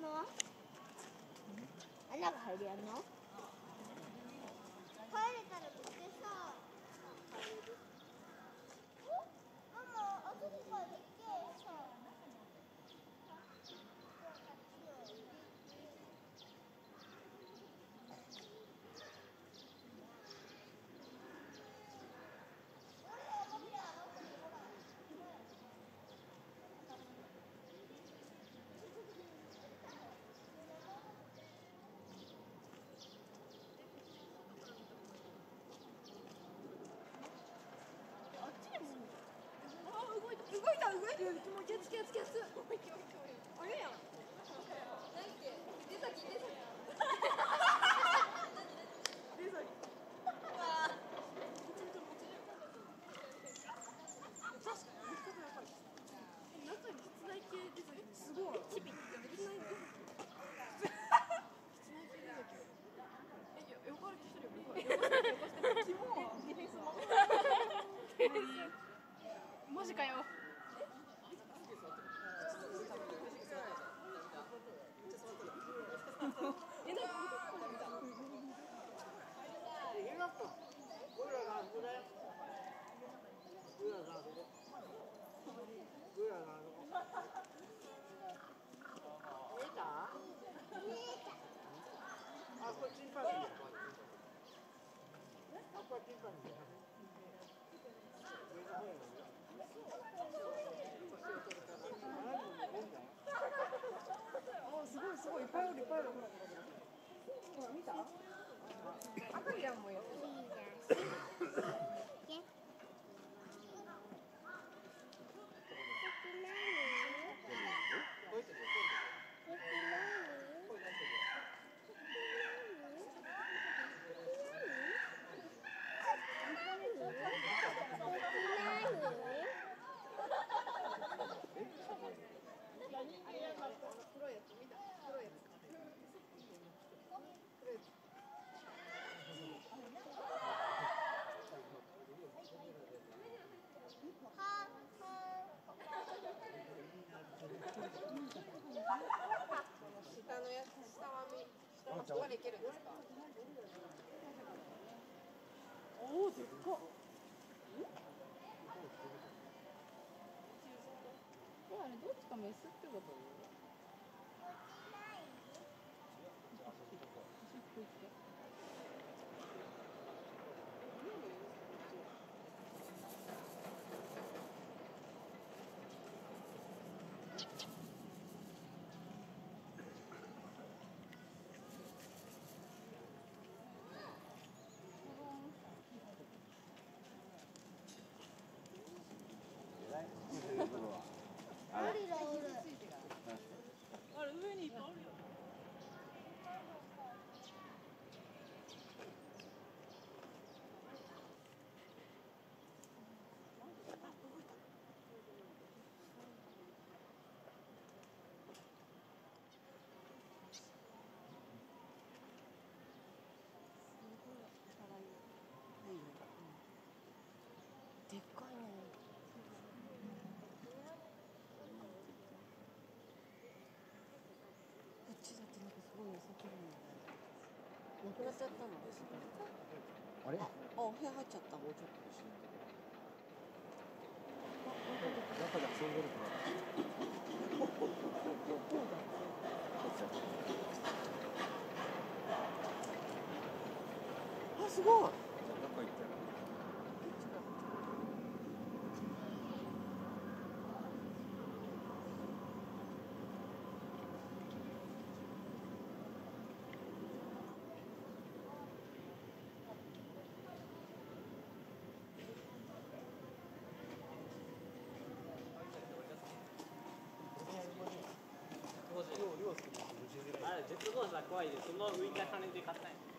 nó. Anh nó đi ăn nó. あすごいすごいいっぱいおるいっぱいおるほら見た赤ちゃんもる。ここまで行ける。んですかおおでっか。これあれどっちかメスってこと？よ。ったのあれ？あ、お部屋入っちゃった。もうちょっと中で遊んでるからあ、すごい鉄棒車怖いでその浮いた金で買ったんや。